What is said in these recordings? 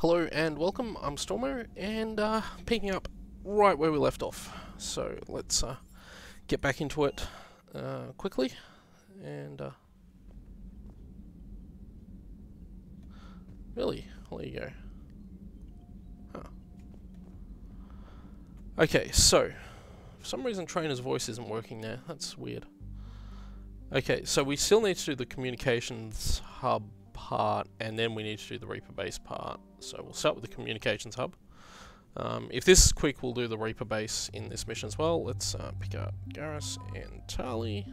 Hello and welcome, I'm Stormo, and uh, picking up right where we left off. So let's uh, get back into it uh, quickly, and uh, really, there you go. Huh. Okay, so for some reason Traynor's voice isn't working there. That's weird. Okay, so we still need to do the communications hub part, and then we need to do the Reaper base part. So we'll start with the communications hub. Um, if this is quick, we'll do the Reaper base in this mission as well. Let's uh, pick up Garrus and Tali.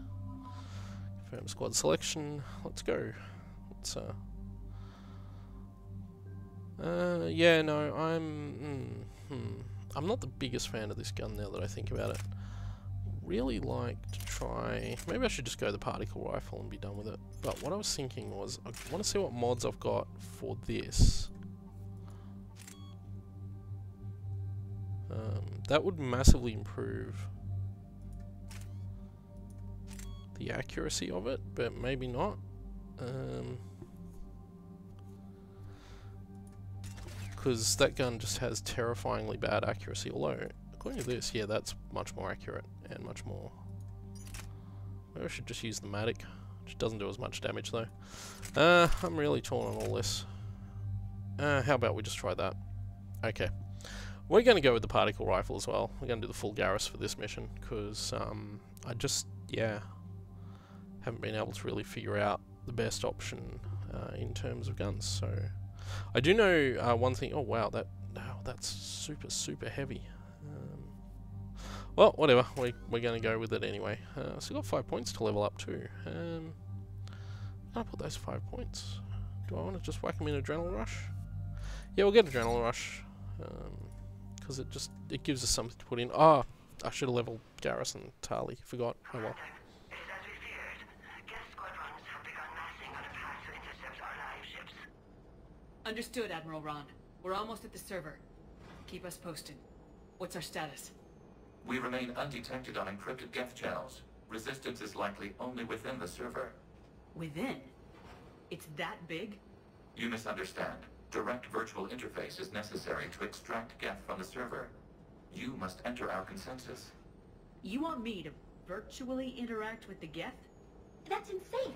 Confirm squad selection. Let's go. Let's. Uh, uh, yeah, no, I'm. Mm, hmm, I'm not the biggest fan of this gun now that I think about it. Really like to try. Maybe I should just go the particle rifle and be done with it. But what I was thinking was, I want to see what mods I've got for this. Um, that would massively improve the accuracy of it, but maybe not. Because um, that gun just has terrifyingly bad accuracy, although, according to this, yeah, that's much more accurate and much more... Maybe I should just use the Mattock, which doesn't do as much damage though. Uh, I'm really torn on all this. Uh, how about we just try that? Okay. We're going to go with the particle rifle as well. We're going to do the full Garrus for this mission, because um, I just, yeah, haven't been able to really figure out the best option uh, in terms of guns. So I do know uh, one thing. Oh wow, that oh, that's super super heavy. Um, well, whatever. We we're going to go with it anyway. Uh, so we got five points to level up too. Um, can I put those five points? Do I want to just whack them in Adrenaline Rush? Yeah, we'll get Adrenaline Rush. Um, because it just it gives us something to put in. Ah, oh, I should have leveled Garrus and Tali. Forgot. Oh well. Understood, Admiral Raan. We're almost at the server. Keep us posted. What's our status? We remain undetected on encrypted Geth channels. Resistance is likely only within the server. Within? It's that big? You misunderstand. Direct virtual interface is necessary to extract Geth from the server. You must enter our consensus. You want me to virtually interact with the Geth? That's insane!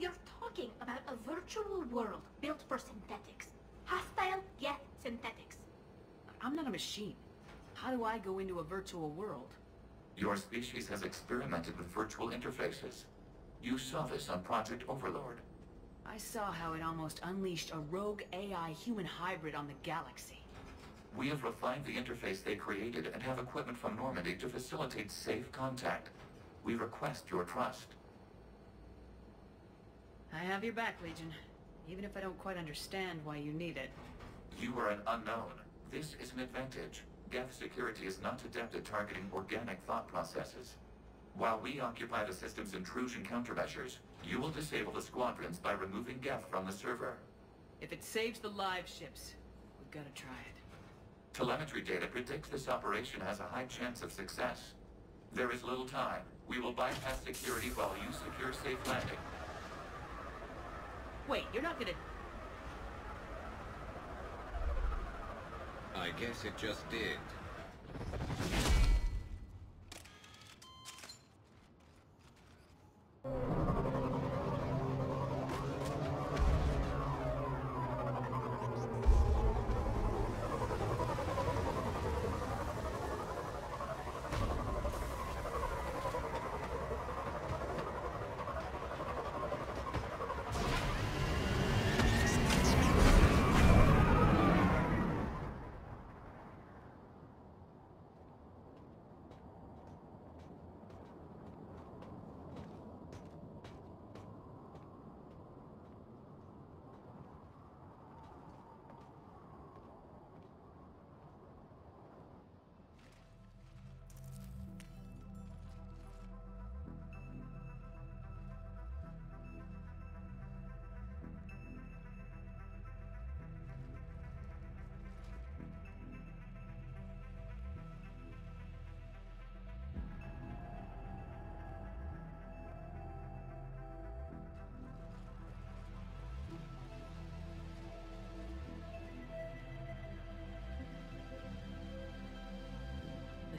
You're talking about a virtual world built for synthetics. Hostile Geth synthetics. I'm not a machine. How do I go into a virtual world? Your species has experimented with virtual interfaces. You saw this on Project Overlord. I saw how it almost unleashed a rogue AI human hybrid on the galaxy. We have refined the interface they created and have equipment from Normandy to facilitate safe contact. We request your trust. I have your back, Legion. Even if I don't quite understand why you need it. You are an unknown. This is an advantage. Geth security is not adept at targeting organic thought processes. While we occupy the system's intrusion countermeasures, you will disable the squadrons by removing Geth from the server. If it saves the live ships, we've got to try it. Telemetry data predicts this operation has a high chance of success. There is little time. We will bypass security while you secure safe landing. Wait, you're not gonna... I guess it just did.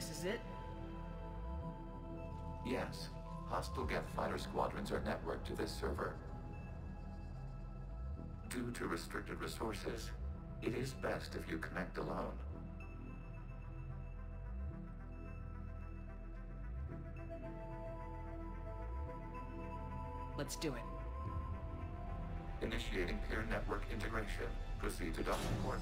This is it? Yes. Hostile Geth fighter squadrons are networked to this server. Due to restricted resources, it is best if you connect alone. Let's do it. Initiating peer network integration. Proceed to docking port.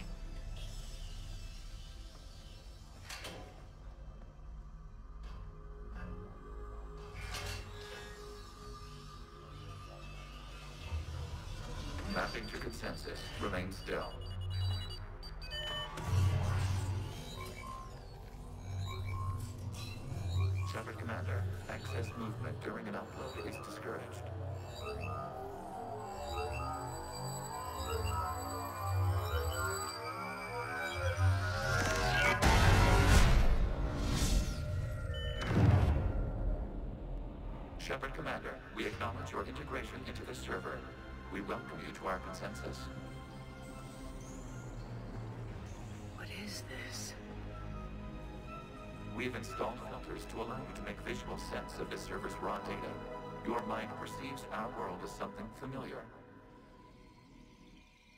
Shepard Commander, we acknowledge your integration into the server. We welcome you to our consensus. What is this? We've installed filters to allow you to make visual sense of the server's raw data. Your mind perceives our world as something familiar.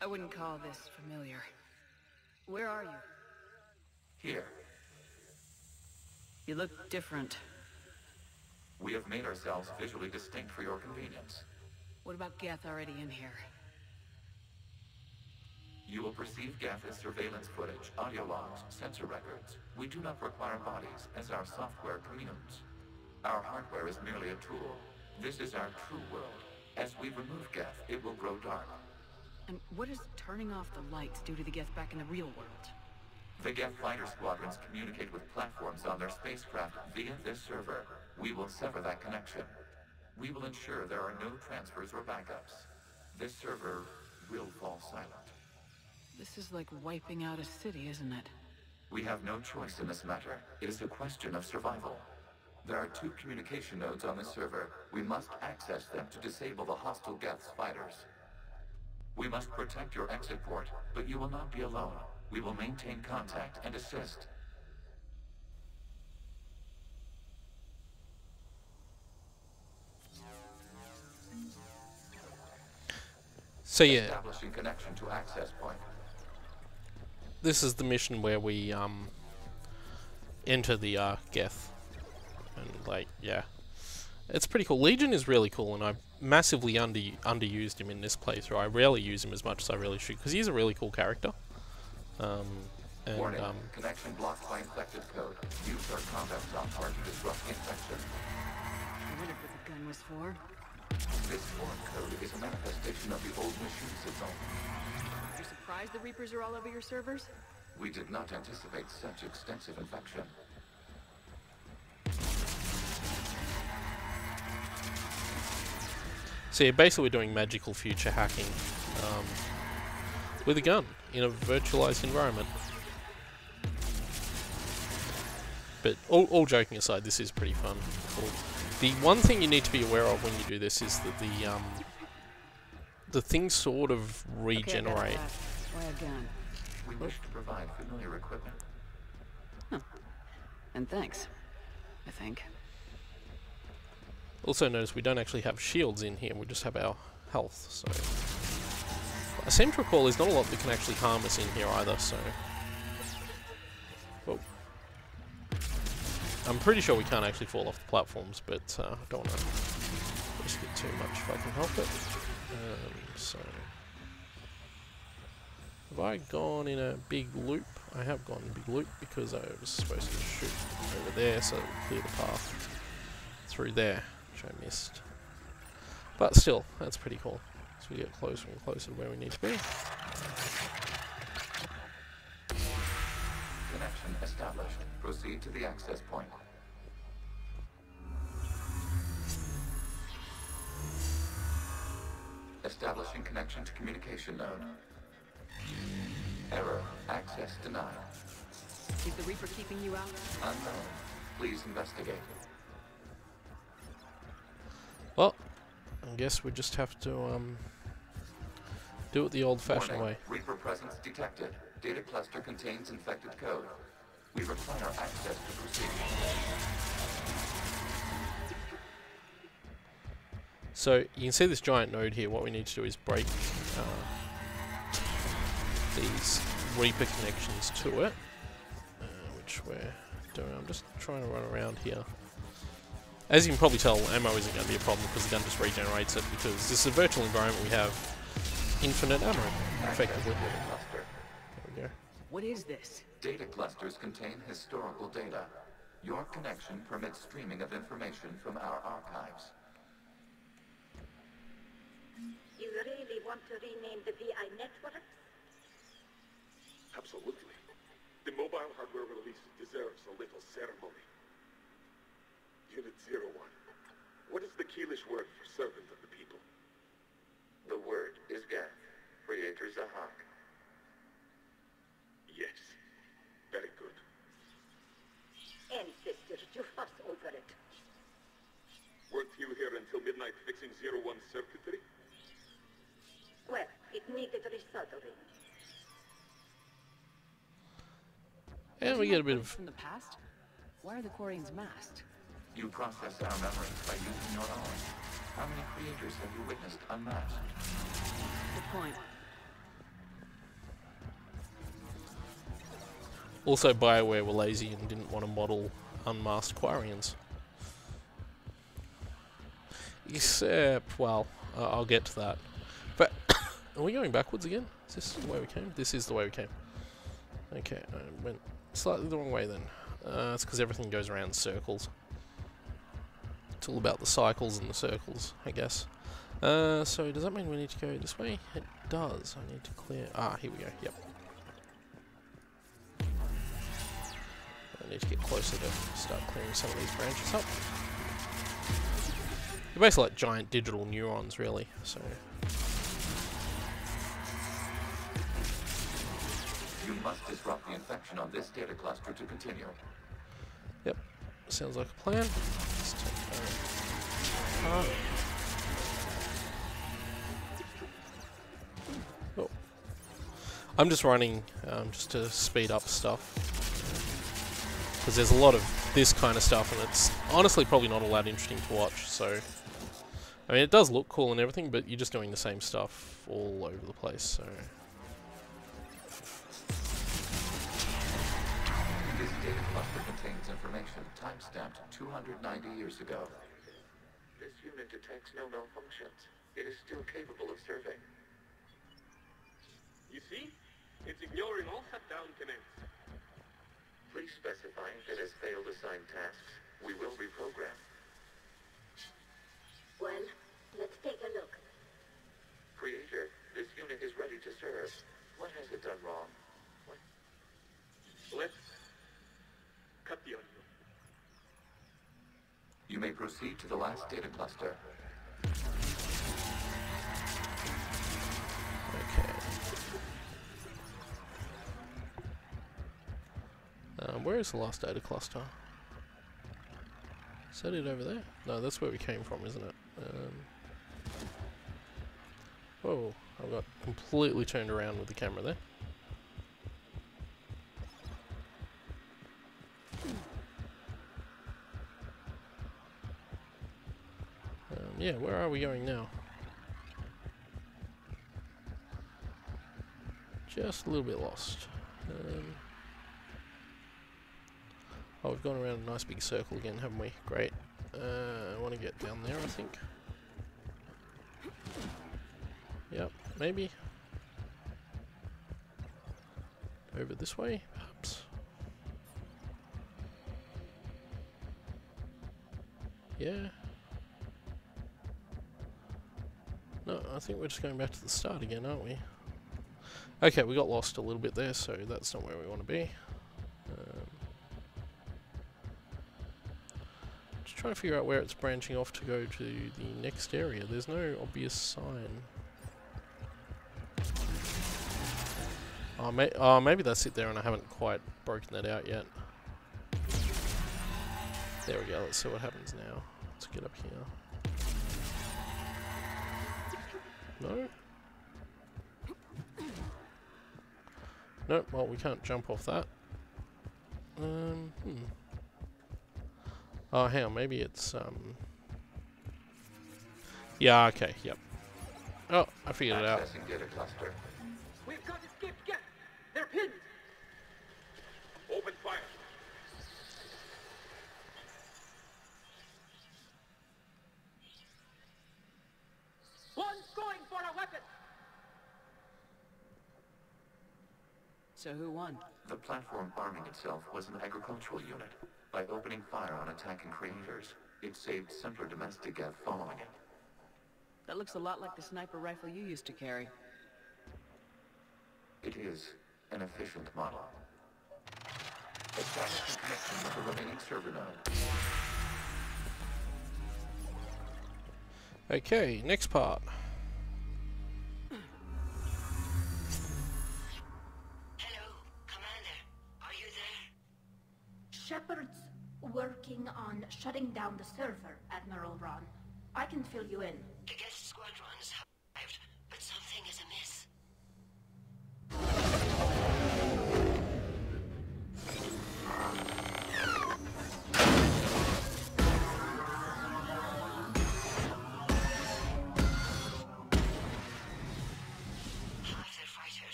I wouldn't call this familiar. Where are you? Here, You look different. We have made ourselves visually distinct for your convenience. What about Geth already in here? You will perceive Geth as surveillance footage, audio logs, sensor records. We do not require bodies, as our software communes. Our hardware is merely a tool. This is our true world. As we remove Geth, it will grow dark. And what does turning off the lights do to the Geth back in the real world? The Geth fighter squadrons communicate with platforms on their spacecraft via this server. We will sever that connection. We will ensure there are no transfers or backups. This server will fall silent. This is like wiping out a city, isn't it? We have no choice in this matter. It is a question of survival. There are two communication nodes on the server. We must access them to disable the hostile Geth's fighters. We must protect your exit port, but you will not be alone. We will maintain contact and assist. So yeah, Establishing connection to access point. this is the mission where we um enter the uh, Geth, and like yeah, it's pretty cool. Legion is really cool, and I've massively under underused him in this playthrough. I rarely use him as much as I really should because he's a really cool character. Um, and Warning. um, Connection blocked by infected code. Use our combat software to disrupt infection. I wondered what the gun was for. This form code is a manifestation of the old machine signal. You're surprised the Reapers are all over your servers? We did not anticipate such extensive infection. So yeah, basically we're doing magical future hacking um, with a gun in a virtualized environment. But all, all joking aside, this is pretty fun. Cool. The one thing you need to be aware of when you do this is that the um, the things sort of regenerate. Okay, I gotta ask, Why a gun? We wish to provide familiar equipment. And thanks. I think. Also notice we don't actually have shields in here, we just have our health, so... I seem to recall there's not a lot that can actually harm us in here either, so... I'm pretty sure we can't actually fall off the platforms, but uh, I don't want to risk it too much if I can help it. Um, so... Have I gone in a big loop? I have gone in a big loop because I was supposed to shoot over there so clear the path through there, which I missed. But still, that's pretty cool. As we get closer and closer to where we need to be. Connection established. Proceed to the access point. Establishing connection to communication node. Error. Access denied. Is the Reaper keeping you out? Unknown. Please investigate. Well, I guess we just have to um, do it the old-fashioned way. Reaper presence detected. Data cluster contains infected code. We require access to proceed. So you can see this giant node here. What we need to do is break uh, these Reaper connections to it, uh, which we're doing. I'm just trying to run around here. As you can probably tell, ammo isn't going to be a problem because the gun just regenerates it because this is a virtual environment. We have infinite ammo, effectively. Access to data cluster. There we go. What is this? Data clusters contain historical data. Your connection permits streaming of information from our archives. You really want to rename the VI network? Absolutely. The mobile hardware release deserves a little ceremony. Unit Zero One. What is the Khelish word for servant of the people? The word is Geth, Creator Zahak. Yes. Very good. Ancestors, you fuss over it. Weren't you here until midnight fixing Zero One circuitry? Well, it needed resoldering. And we get a bit of from the past. Why are the Quarians masked? You process our memories by using your own. How many creators have you witnessed unmasked? Good point. Also, Bioware were lazy and didn't want to model unmasked Quarians. Except, well, uh, I'll get to that. But, are we going backwards again? Is this the way we came? This is the way we came. Okay, I went slightly the wrong way then. Uh, it's because everything goes around circles. It's all about the cycles and the circles, I guess. Uh, so does that mean we need to go this way? It does. I need to clear... Ah, here we go. Yep. I need to get closer to start clearing some of these branches up. They're basically like giant digital neurons, really. So You must disrupt the infection on this data cluster to continue. Yep. Sounds like a plan. Let's take that apart. Oh. I'm just running um, just to speed up stuff because there's a lot of this kind of stuff, and it's honestly probably not all that interesting to watch. So, I mean, it does look cool and everything, but you're just doing the same stuff all over the place. So, This data cluster contains information timestamped 290 years ago. This unit detects no malfunctions. It is still capable of serving. You see? It's ignoring all shutdown commands. Please specify if it has failed assigned tasks. We will reprogram. Well, let's take a look. Creator, this unit is ready to serve. What has it done wrong? What? Let's cut the audio. You may proceed to the last data cluster. okay. Um, where is the last data cluster? Is that it over there? No, that's where we came from, isn't it? Um, whoa, I got completely turned around with the camera there. Um, yeah, where are we going now? Just a little bit lost. Um, oh, we've gone around a nice big circle again, haven't we? Great. Uh, I want to get down there, I think. Yep, maybe. Over this way, perhaps. Yeah. No, I think we're just going back to the start again, aren't we? Okay, we got lost a little bit there, so that's not where we want to be. Um, just trying to figure out where it's branching off to go to the next area. There's no obvious sign. Oh, may oh, maybe that's it there, and I haven't quite broken that out yet. There we go. Let's see what happens now. Let's get up here. No? Nope, well, we can't jump off that. Um, hmm. Oh, on, maybe it's, um... Yeah, okay, yep. Oh, I figured it out. Data cluster. We've got escaped Geth. They're pinned. Open fire. One's going for a weapon. So who won? The platform arming itself was an agricultural unit. By opening fire on attacking creators, it saved simpler domestic Geth following it. That looks a lot like the sniper rifle you used to carry. It is an efficient model. Establish a connection with the remaining server node. Okay, next part. Server, Admiral Raan. I can fill you in.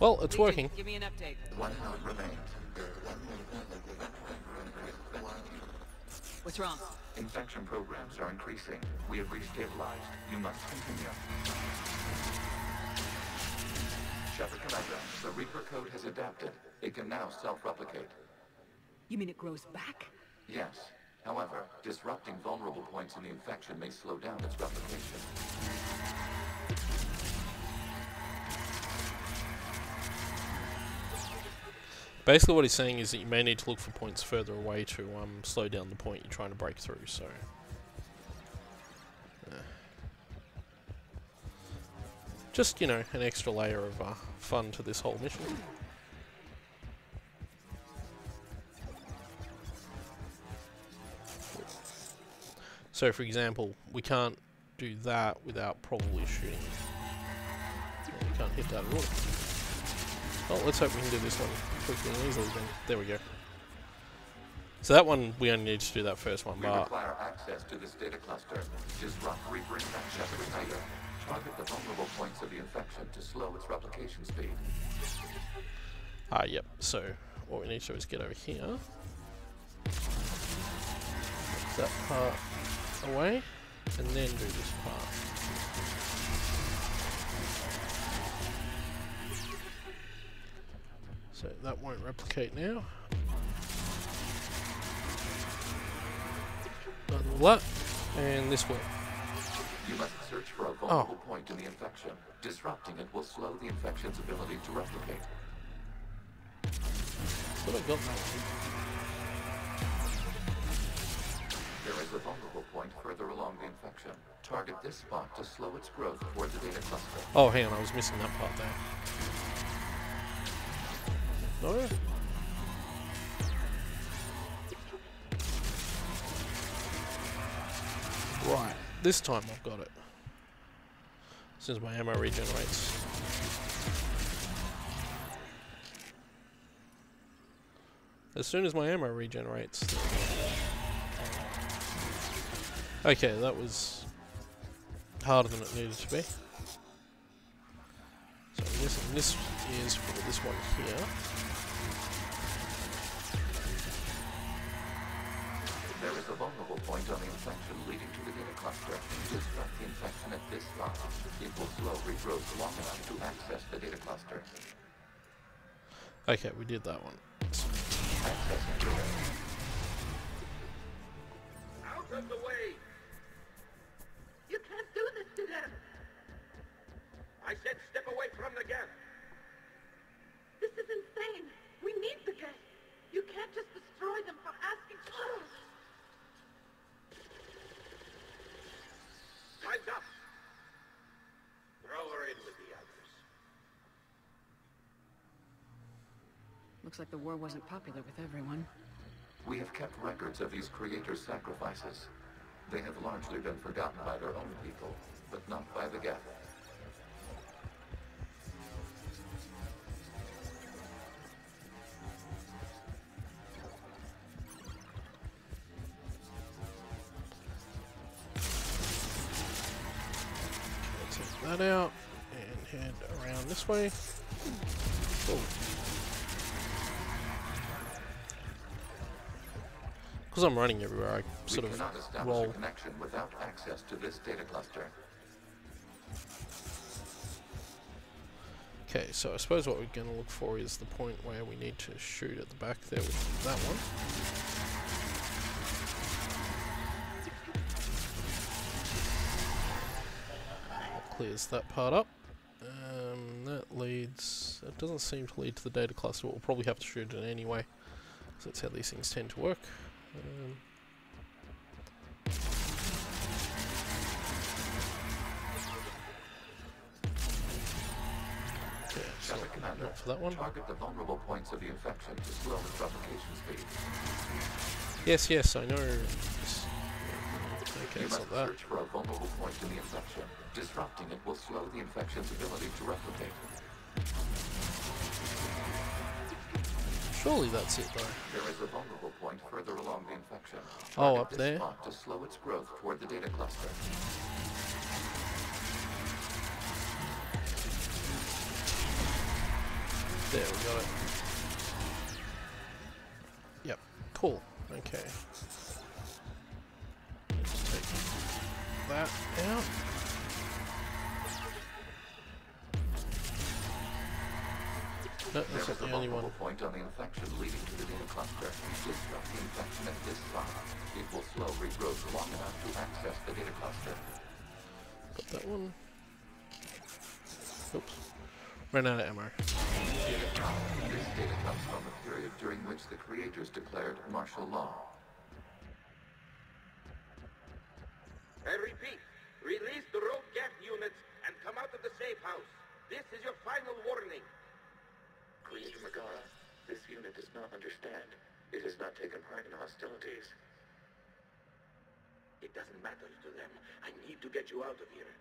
Well, it's Legion, working. Give me an update. One node remains. What's wrong? Infection programs are increasing. We have restabilized. You must continue. Shepard Commander, the Reaper code has adapted. It can now self-replicate. You mean it grows back? Yes. However, disrupting vulnerable points in the infection may slow down its replication. Basically, what he's saying is that you may need to look for points further away to um, slow down the point you're trying to break through. So, just you know, an extra layer of uh, fun to this whole mission. So, for example, we can't do that without probably shooting. We can't hit that at all. Well, let's hope we can do this one quickly and easily then. There we go. So that one, we only need to do that first one, We but... require access to this data cluster. Disrupt Reaper infection. Target the vulnerable points of the infection to slow its replication speed. Ah, yep. So, what we need to do is get over here. Take that part away, and then do this part. So that won't replicate now. Done all that, and this will. You must search for a vulnerable oh. point in the infection. Disrupting it will slow the infection's ability to replicate. But I got that. There is a vulnerable point further along the infection. Target this spot to slow its growth toward the data cluster. Oh, hang on, I was missing that part there. Oh, no? Right, this time I've got it. As soon as my ammo regenerates. As soon as my ammo regenerates. Okay, that was harder than it needed to be. So I'm guessing this is for this one here. Point on the infection leading to the data cluster. Disrupt the infection at this spot. It will slow regrowth long enough to access the data cluster. Okay, we did that one. Like the war wasn't popular with everyone. We have kept records of these creators' sacrifices. They have largely been forgotten by their own people, but not by the Geth. Take that out and head around this way. Because I'm running everywhere, I sort we of cannot establish roll. a connection without access to this data cluster. Okay, so I suppose what we're going to look for is the point where we need to shoot at the back there with that one. That clears that part up. Um, that leads... It doesn't seem to lead to the data cluster, but we'll probably have to shoot it anyway. So that's how these things tend to work. Um, okay, so Shall we, Commander? not for that one. Target the vulnerable points of the infection to slow its replication speed. Yes, yes, I know. Okay, you must that. search for a vulnerable point in the infection. Disrupting it will slow the infection's ability to replicate. Surely that's it, though. There is a vulnerable point further along the infection. Oh, up there? spot to slow its growth toward the data cluster. There, we got it. Yep, cool. Okay. Let's take that out. No, There that's is not a the only vulnerable point on the infection leading to the data cluster. Disrupt the infection at this spot. It will slow regrowth long enough to access the data cluster. Got that one. Oops. Ran out of ammo. This data comes from a period during which the creators declared martial law. I repeat, release the rogue Geth units and come out of the safe house. This is your final warning. Creator Megara, this unit does not understand. It has not taken part in hostilities. It doesn't matter to them. I need to get you out of here.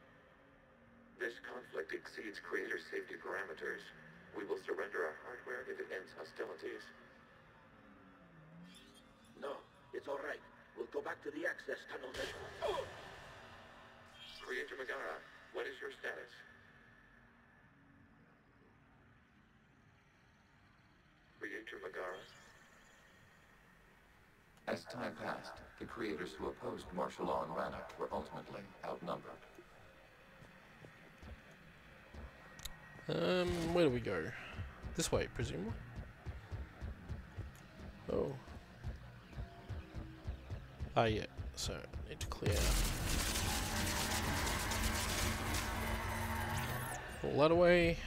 This conflict exceeds Creator safety parameters. We will surrender our hardware if it ends hostilities. No, it's all right. We'll go back to the access tunnel then. Oh! Creator Megara, what is your status? Creator Megara? As time passed, the creators who opposed martial law in Rannoch were ultimately outnumbered. Um, where do we go? This way, presumably. Oh. Ah, yeah. So, need to clear. All that away.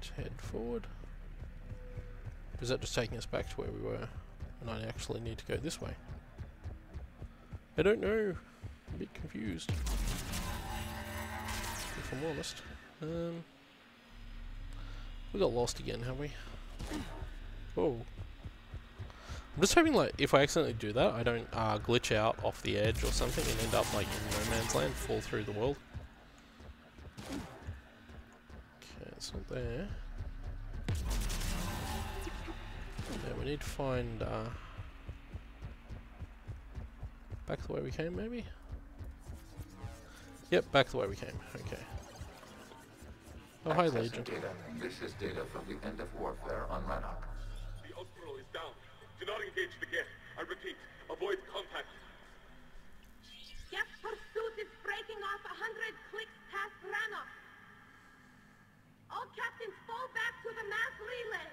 To head forward. Is that just taking us back to where we were? And I actually need to go this way. I don't know. I'm a bit confused. If I'm honest. Um... We got lost again, have we? Oh. I'm just hoping, like, if I accidentally do that, I don't uh, glitch out off the edge or something and end up, like, in no man's land, fall through the world. Okay, it's not there. Yeah, we need to find, uh... Back the way we came, maybe? Yep, back the way we came. Okay. Oh, hi, Accessing Legion. Data. This is data from the end of warfare on Rannoch. The Outbro is down. Do not engage the Geth. I repeat, avoid contact. Geth pursuit is breaking off a hundred clicks past Rannoch. All captains fall back to the mass relay.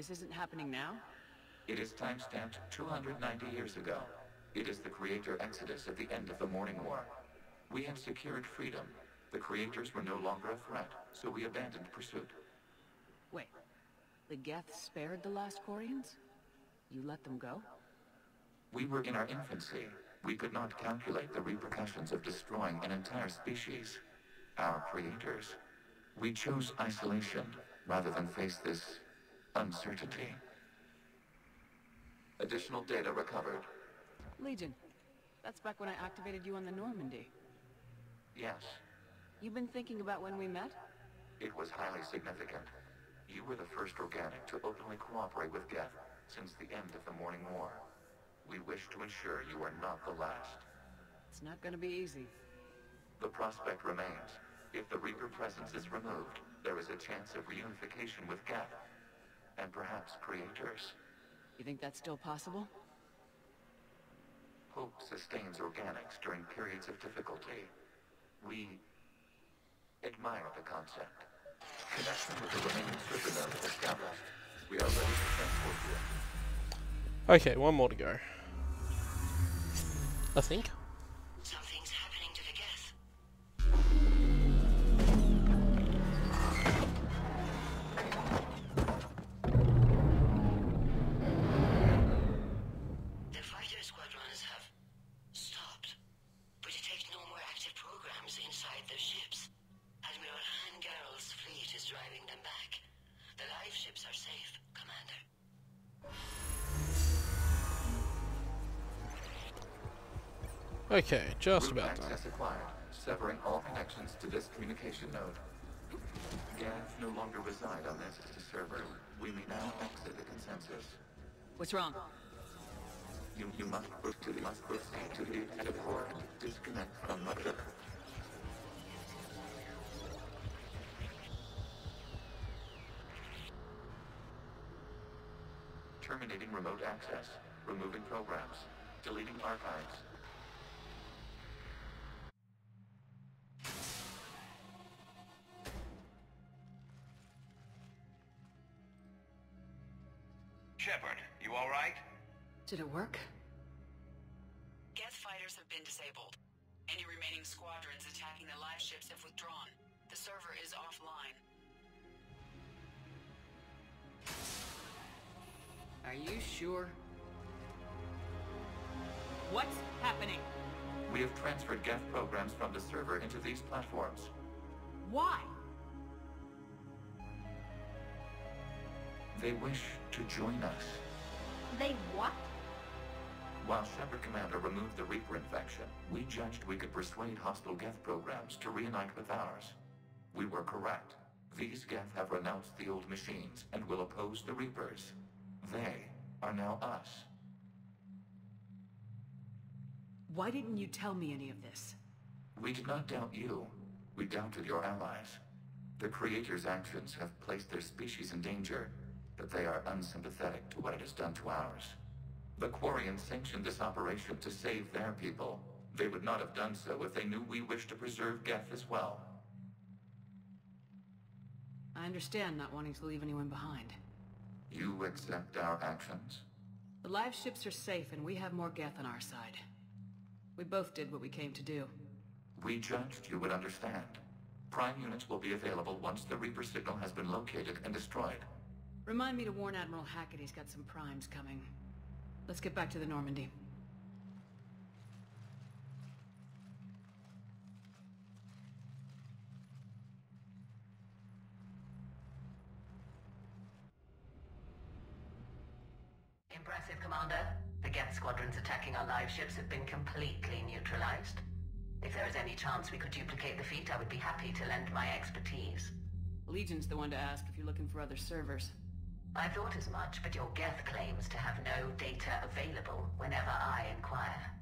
This isn't happening now? It is timestamped 290 years ago. It is the creator exodus at the end of the Morning War. We had secured freedom. The creators were no longer a threat, so we abandoned pursuit. Wait. The Geth spared the last Quarians? You let them go? We were in our infancy. We could not calculate the repercussions of destroying an entire species. Our creators. We chose isolation rather than face this uncertainty. Additional data recovered. Legion. That's back when I activated you on the Normandy. Yes, You've been thinking about when we met? it was highly significant. You were the first organic to openly cooperate with Geth since the end of the Morning War. We wish to ensure you are not the last. It's not gonna be easy. The prospect remains. If the Reaper presence is removed, there is a chance of reunification with Geth. And perhaps creators. You think that's still possible? Hope sustains organics during periods of difficulty. We admire the concept. Connection with the remaining server node established. We are ready to transport you. Okay, one more to go. I think. Okay, just Root about done. access acquired, severing all connections to this communication node. Geth no longer reside on this server. We may now exit the consensus. What's wrong? You, you must pro- to the must proceed to the exit port. Disconnect from the Terminating remote access. Removing programs. Deleting archives. Did it work? Geth fighters have been disabled. Any remaining squadrons attacking the live ships have withdrawn. The server is offline. Are you sure? What's happening? We have transferred Geth programs from the server into these platforms. Why? They wish to join us. They what? While Shepard Commander removed the Reaper infection, we judged we could persuade hostile Geth programs to reunite with ours. We were correct. These Geth have renounced the old machines and will oppose the Reapers. They are now us. Why didn't you tell me any of this? We did not doubt you. We doubted your allies. The Creator's actions have placed their species in danger, but they are unsympathetic to what it has done to ours. The Quarians sanctioned this operation to save their people. They would not have done so if they knew we wished to preserve Geth as well. I understand not wanting to leave anyone behind. You accept our actions? The live ships are safe and we have more Geth on our side. We both did what we came to do. We judged you would understand. Prime units will be available once the Reaper signal has been located and destroyed. Remind me to warn Admiral Hackett he's got some primes coming. Let's get back to the Normandy. Impressive, Commander. The Geth squadrons attacking our live ships have been completely neutralized. If there is any chance we could duplicate the feat, I would be happy to lend my expertise. Legion's the one to ask if you're looking for other servers. I thought as much, but your Geth claims to have no data available whenever I inquire.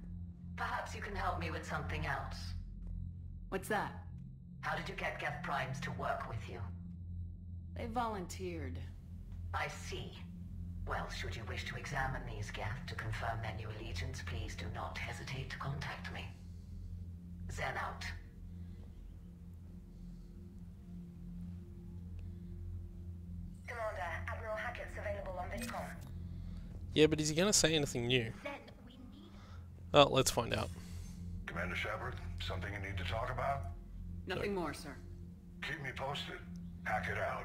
Perhaps you can help me with something else. What's that? How did you get Geth Primes to work with you? They volunteered. I see. Well, should you wish to examine these Geth to confirm their new allegiance, please do not hesitate to contact me. Xen out. Commander, Admiral Hackett's available on VidCom. Yeah, but is he going to say anything new? Then we Oh, let's find out. Commander Shepard, something you need to talk about? Nothing more, sir. Keep me posted. Hackett out.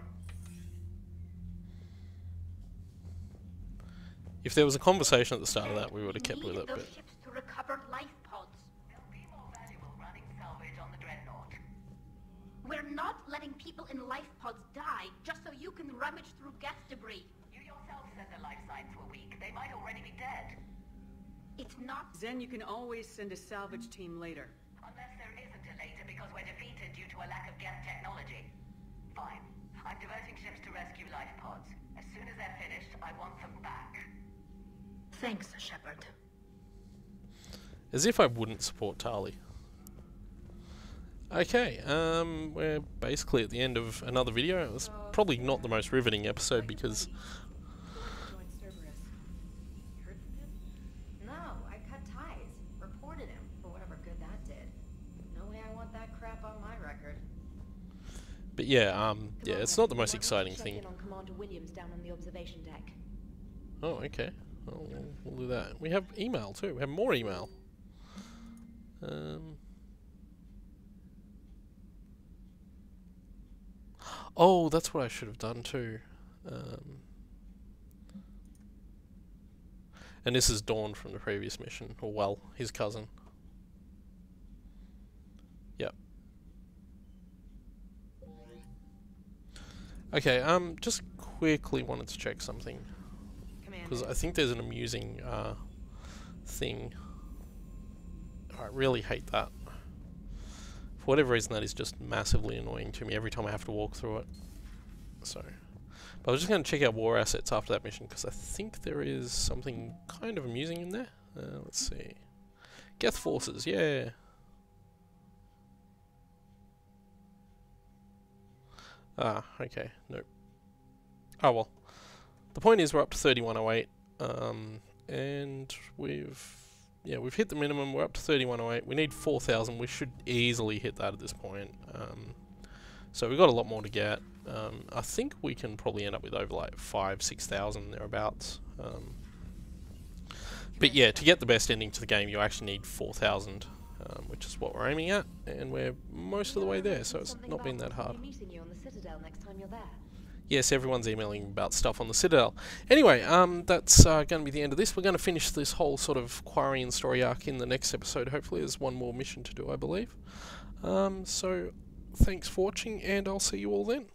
If there was a conversation at the start of that, we would have kept need with it, those but ships to recover life pods. There'll be more valuable running salvage on the Dreadnought. We're not letting people in life pods die just so you can rummage through Geth debris. You yourself said the life signs were weak. They might already be dead. It's not... Xen, you can always send a salvage team later. Unless there isn't a later because we're defeated due to a lack of Geth technology. Fine. I'm diverting ships to rescue life pods. As soon as they're finished, I want them back. Thanks, Shepard. As if I wouldn't support Tali. Okay, um, we're basically at the end of another video. It was probably not the most riveting episode because No, I cut ties. Reported him for whatever good that did. No way I want that crap on my record. But yeah, um, yeah, it's not the most exciting thing. in on Commander Williams down on the observation deck. Oh, okay. Well, we'll, we'll do that. We have email too. We have more email. Um. Oh, that's what I should have done too. Um, and this is Dawn from the previous mission, or well, his cousin. Yep. Okay, um, just quickly wanted to check something because I think there's an amusing uh, thing. I really hate that. For whatever reason, that is just massively annoying to me every time I have to walk through it. So, but I was just going to check out war assets after that mission because I think there is something kind of amusing in there. Uh, let's see. Geth forces, yeah. Ah, okay, nope. Oh well. The point is we're up to 3108, um, and we've yeah we've hit the minimum. We're up to 3108. We need 4,000. We should easily hit that at this point. Um, so we've got a lot more to get. Um, I think we can probably end up with over like five, six thousand thereabouts. Um, but yeah, to get the best ending to the game, you actually need 4,000, um, which is what we're aiming at, and we're most of the way there. So it's not been that hard. Yes, everyone's emailing about stuff on the Citadel. Anyway, um, that's uh, going to be the end of this. We're going to finish this whole sort of Quarian story arc in the next episode. Hopefully, there's one more mission to do, I believe. Um, so, thanks for watching, and I'll see you all then.